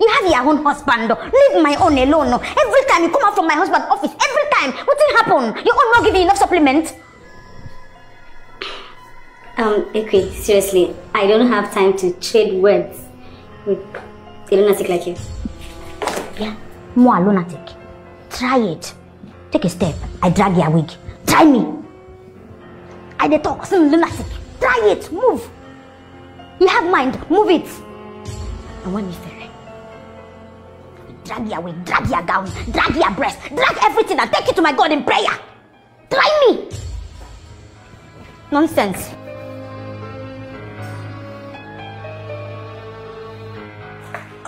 You have your own husband. Leave my own alone. Every time you come out from my husband's office, every time, what will happen? Your own not giving enough supplement. Um, okay, seriously, I don't have time to trade words with a lunatic like you. Yeah, more lunatic. Try it. Take a step. I drag your wig. Try me. I dey talk, some lunatic. Try it. Move. You have mind. Move it. And when you fail, drag your wig, drag your gown, drag your breast, drag everything and take it to my God in prayer. Try me. Nonsense.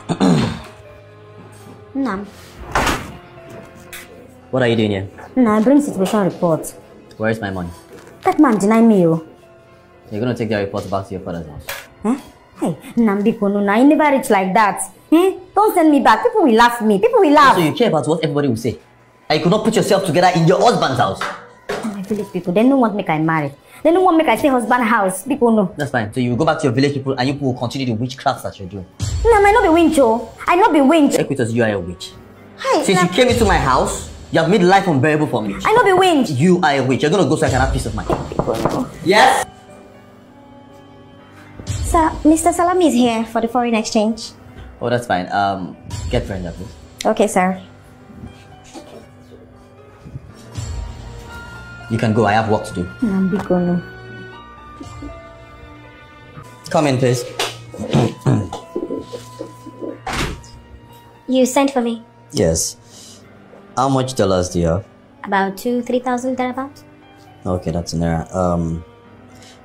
Nam. What are you doing here? Nah, I bring situation report. Where is my money? That man deny me, oh. You're gonna take that report back to your father's house. Eh? Hey, Nambi Kono, I never reach like that. Eh? Don't send me back. People will laugh me. People will laugh. So you care about what everybody will say? And you could not put yourself together in your husband's house? My village people, they don't want me I marry. They don't want me I stay husband house. People know. That's fine. So you go back to your village people and you people will continue the witchcraft that you're doing. No, I might not be winch, oh. I not be winch. Equitas, you are a witch. Hey, Since you came into my house, you have made life unbearable for me. I not be winch. You are a witch. You're gonna go so I can have peace of mind. Yes? Sir, Mr. Salami is here for the foreign exchange. Oh, that's fine. Um, get Brenda, please. Okay, sir. You can go. I have work to do. Nambi Kono. Come in, please. You sent for me Yes. How much dollars do you have? about two, three thousand thereabouts. Okay, that's an error. Um,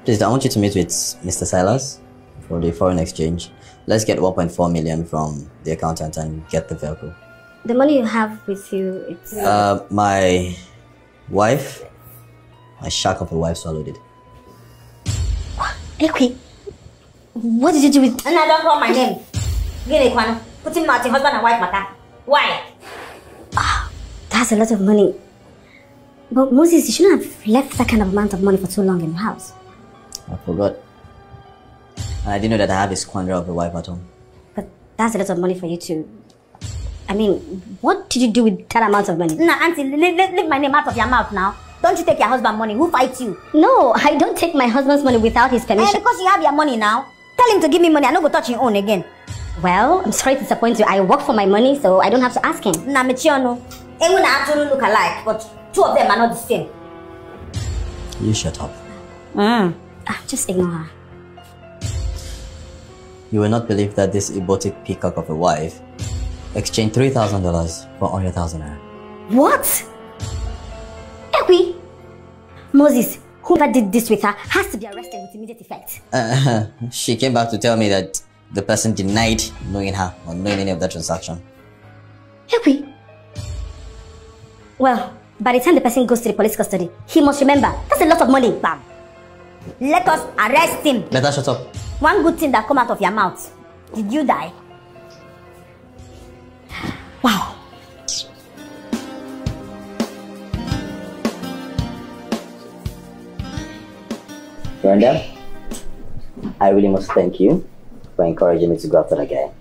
please, I want you to meet with Mr. Silas for the foreign exchange. Let's get 1.4 million from the accountant and get the vehicle. The money you have with you, it's Uh, my wife, my shark of a wife swallowed it. Ekwi, what did you do with... And I don't call my name. Gini, Kwano. Put him out in husband and wife matter. Why? that's a lot of money. But Moses, you shouldn't have left that kind of amount of money for too long in your house. I forgot. And I didn't know that I have a squander of a wife at home. But that's a lot of money for you to. I mean, what did you do with that amount of money? Nah, auntie, leave, leave, leave my name out of your mouth now. Don't you take your husband's money. Who fights you? No, I don't take my husband's money without his Eh, permission. because you have your money now. Tell him to give me money. I no go touch him own again. Well, I'm sorry to disappoint you. I work for my money, so I don't have to ask him. Nah, Michiono. Ewu na Aturu look alike, but two of them are not the same. You shut up. Mm. Ah, just ignore her. You will not believe that this erotic peacock of a wife exchanged $3,000 for 100,000 naira. What? Ekwi? Moses, whoever did this with her has to be arrested with immediate effect. Uh, she came back to tell me that the person denied knowing her or knowing any of that transaction. Ekwi? Well, by the time the person goes to the police custody, he must remember that's a lot of money. Bam. Let us arrest him. Let her shut up. One good thing that come out of your mouth. Did you die? Wow. Brenda, I really must thank you for encouraging me to go after that guy.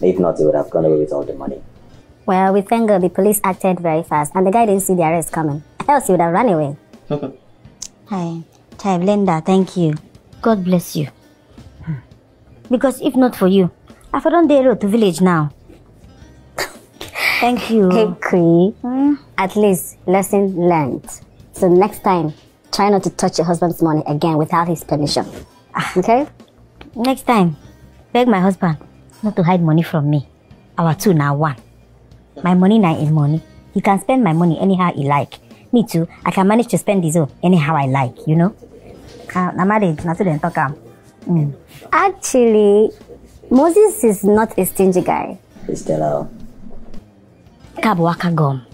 If not, he would have gone away with all the money. Well, we thank God the police acted very fast and the guy didn't see the arrest coming. Else he would have run away. Hi. Hi, Blenda, thank you. God bless you. Because if not for you, I for on the road to village now. thank you. Ekri, at least lesson learned. So next time, try not to touch your husband's money again without his permission. Okay? Next time, beg my husband not to hide money from me. Our two now one. My money now in money. He can spend my money anyhow he like. Me too. I can manage to spend his own anyhow I like. You know. Uh, na marriage, na so dem talk. Mm. Actually, Moses is not a stingy guy. Please tell her. Kabwaka gum.